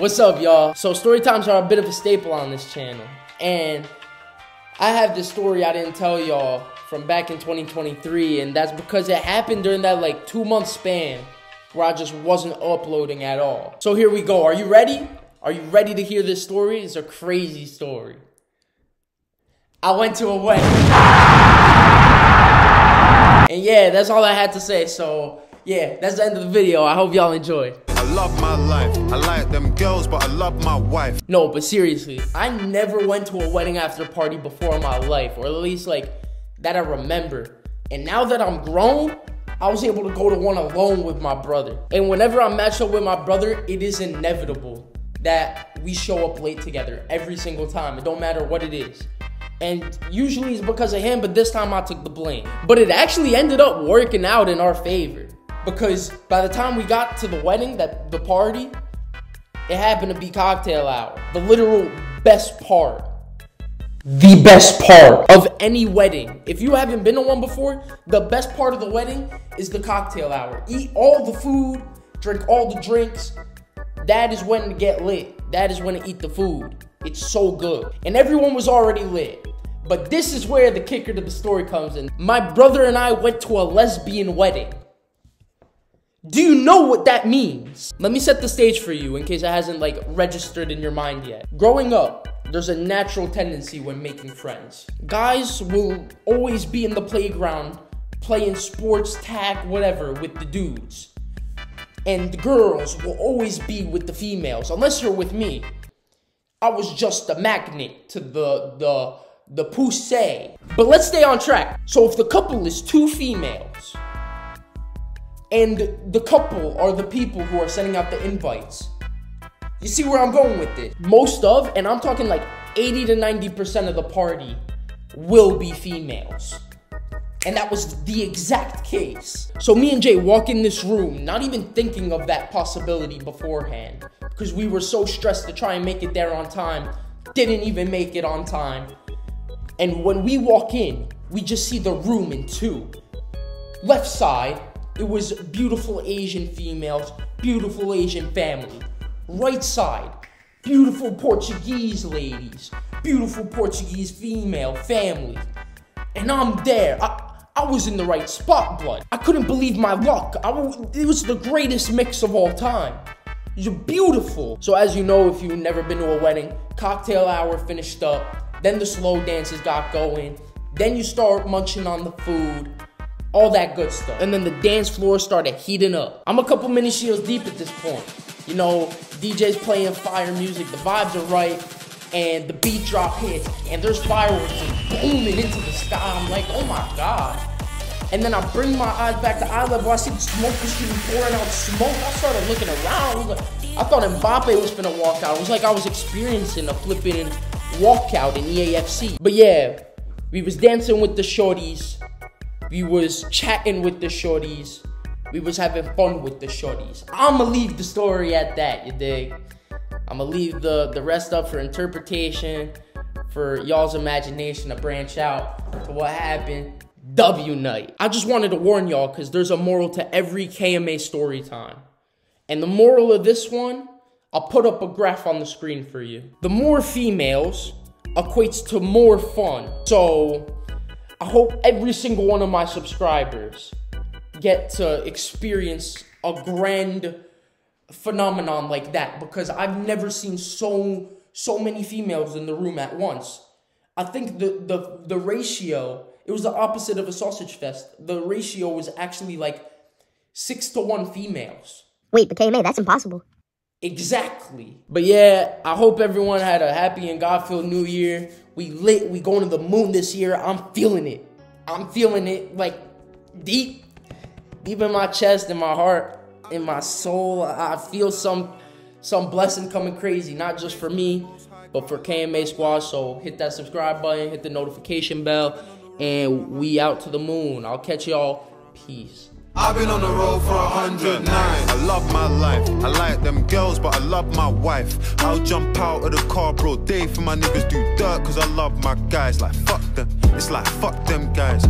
What's up, y'all? So story times are a bit of a staple on this channel. And I have this story I didn't tell y'all from back in 2023, and that's because it happened during that like two month span where I just wasn't uploading at all. So here we go. Are you ready? Are you ready to hear this story? It's a crazy story. I went to a wedding. And yeah, that's all I had to say. So yeah, that's the end of the video. I hope y'all enjoyed. Love my life. I like them girls, but I love my wife. No, but seriously, I never went to a wedding after party before in my life, or at least like that I remember. And now that I'm grown, I was able to go to one alone with my brother. And whenever I match up with my brother, it is inevitable that we show up late together every single time. It don't matter what it is. And usually it's because of him, but this time I took the blame. But it actually ended up working out in our favor. Because by the time we got to the wedding, that the party, it happened to be cocktail hour. The literal best part. The best part of any wedding. If you haven't been to one before, the best part of the wedding is the cocktail hour. Eat all the food, drink all the drinks. That is when to get lit. That is when to eat the food. It's so good. And everyone was already lit. But this is where the kicker to the story comes in. My brother and I went to a lesbian wedding. Do you know what that means? Let me set the stage for you in case it hasn't like registered in your mind yet. Growing up, there's a natural tendency when making friends. Guys will always be in the playground playing sports, tag, whatever with the dudes. And the girls will always be with the females, unless you're with me. I was just a magnet to the the the poussey. But let's stay on track. So if the couple is two females, and the couple are the people who are sending out the invites. You see where I'm going with this? Most of, and I'm talking like 80 to 90% of the party will be females. And that was the exact case. So me and Jay walk in this room, not even thinking of that possibility beforehand, because we were so stressed to try and make it there on time, didn't even make it on time. And when we walk in, we just see the room in two. Left side, it was beautiful Asian females, beautiful Asian family. Right side, beautiful Portuguese ladies, beautiful Portuguese female family. And I'm there. I, I was in the right spot, blood. I couldn't believe my luck. I, it was the greatest mix of all time. You're beautiful. So as you know, if you've never been to a wedding, cocktail hour finished up. Then the slow dances got going. Then you start munching on the food all that good stuff. And then the dance floor started heating up. I'm a couple mini shields deep at this point. You know, DJ's playing fire music, the vibes are right, and the beat drop hits, and there's fireworks booming into the sky. I'm like, oh my god. And then I bring my eyes back to eye level. I see the smoke machine pouring out smoke. I started looking around. I thought Mbappe was gonna walk out. It was like I was experiencing a flipping walkout in EAFC. But yeah, we was dancing with the shorties. We was chatting with the shorties. We was having fun with the shorties. I'ma leave the story at that, you dig? I'ma leave the, the rest up for interpretation, for y'all's imagination to branch out to what happened. W night. I just wanted to warn y'all because there's a moral to every KMA story time. And the moral of this one, I'll put up a graph on the screen for you. The more females equates to more fun. So I hope every single one of my subscribers get to experience a grand phenomenon like that because I've never seen so so many females in the room at once. I think the the the ratio it was the opposite of a sausage fest. The ratio was actually like six to one females. Wait, but KMA, that's impossible. Exactly. But yeah, I hope everyone had a happy and God-filled new year. We lit, we going to the moon this year. I'm feeling it. I'm feeling it like deep, deep in my chest, in my heart, in my soul. I feel some some blessing coming crazy, not just for me, but for KMA Squad. So hit that subscribe button, hit the notification bell, and we out to the moon. I'll catch y'all. Peace. I've been on the road for a hundred nights. I love my life. I like them girls, but I love my wife. I'll jump out of the car, bro. Day for my niggas do dirt, cause I love my guys. Like, fuck them. It's like, fuck them guys.